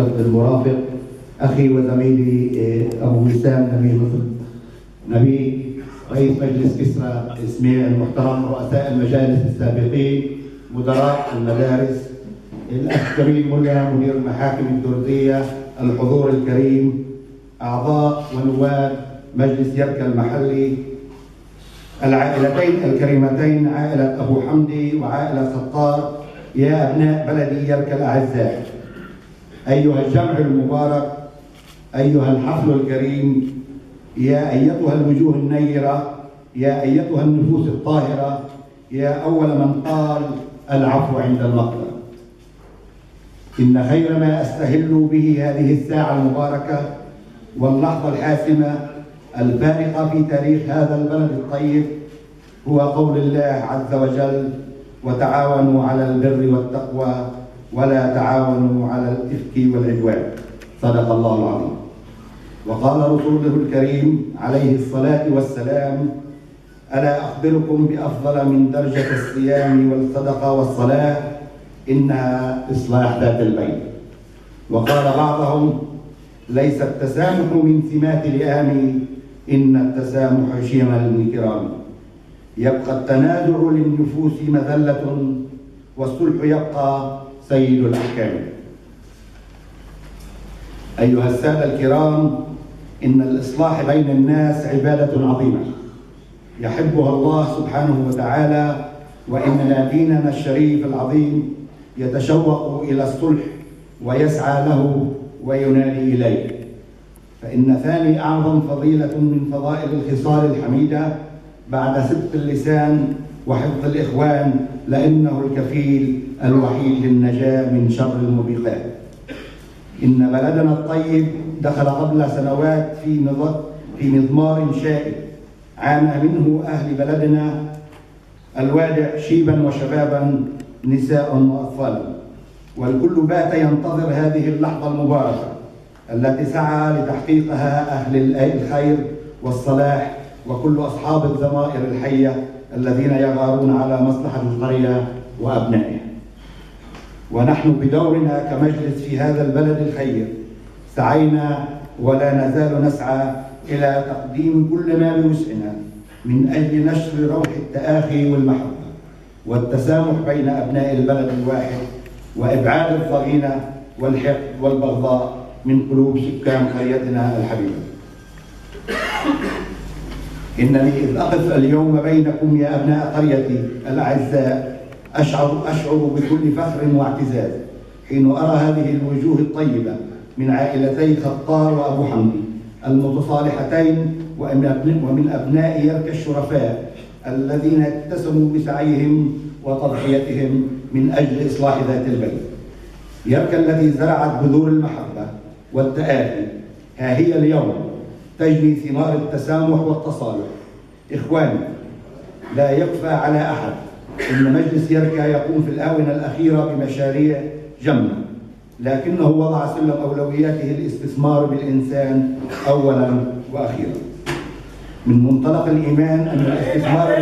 المرافق أخي وزميلي آه، أبو وسام نبي مصر. نبي رئيس مجلس كسرى اسماعيل المحترم رؤساء المجالس السابقين مدراء المدارس الأخ كريم ملا مدير المحاكم الدردية الحضور الكريم أعضاء ونواب مجلس يركا المحلي العائلتين الكريمتين عائلة أبو حمدي وعائلة ستار. يا أبناء بلدي يركا الأعزاء. أيها الجمع المبارك أيها الحفل الكريم يا أيتها الوجوه النيرة يا أيتها النفوس الطاهرة يا أول من قال العفو عند المقدرة. إن خير ما أستهل به هذه الساعة المباركة واللحظة الحاسمة الفارقة في تاريخ هذا البلد الطيب هو قول الله عز وجل وتعاونوا على البر والتقوى ولا تعاونوا على الإفك والعدوان. صدق الله العظيم. وقال رسوله الكريم عليه الصلاة والسلام ألا أخبركم بأفضل من درجة الصيام والصدقة والصلاة؟ إنها إصلاح ذات البين. وقال بعضهم ليس التسامح من سمات لئام إن التسامح شيم للكرام يبقى التنازع للنفوس مذلة والصلح يبقى سيد الأحكام. أيها السادة الكرام إن الإصلاح بين الناس عبادة عظيمة. يحبها الله سبحانه وتعالى وإننا ديننا الشريف العظيم يتشوق إلى الصلح ويسعى له وينادي إليه. فإن ثاني أعظم فضيلة من فضائل الخصال الحميدة بعد صدق اللسان وحفظ الإخوان لأنه الكفيل الوحيد للنجاة من شر الموبقات إن بلدنا الطيب دخل قبل سنوات في في مضمار شائك عانى منه أهل بلدنا الوادع شيبا وشبابا نساء وأطفال. والكل بات ينتظر هذه اللحظة المباركة التي سعى لتحقيقها أهل الخير والصلاح وكل أصحاب الضمائر الحية الذين يغارون على مصلحة القرية وأبنائها. ونحن بدورنا كمجلس في هذا البلد الخير. سعينا ولا نزال نسعى إلى تقديم كل ما بوسعنا من أجل نشر روح التآخي والمحبة والتسامح بين أبناء البلد الواحد وإبعاد الضغينة والحقد والبغضاء من قلوب سكان قريتنا الحبيبة. إنني إذ أقف اليوم بينكم يا أبناء قريتي الأعزاء أشعر أشعر بكل فخر واعتزاز حين أرى هذه الوجوه الطيبة من عائلتي خطار وأبو حمدي المتصالحتين ومن أبناء يرك الشرفاء الذين اتسموا بسعيهم وتضحيتهم من أجل إصلاح ذات البيت. يركا التي زرعت بذور المحبة والتآلي ها هي اليوم تجني ثمار التسامح والتصالح. إخواني لا يخفى على أحد أن مجلس يركا يقوم في الآونة الأخيرة بمشاريع جمة لكنه وضع سلم أولوياته الاستثمار بالإنسان أولا وأخيرا. من منطلق الإيمان أن الاستثمار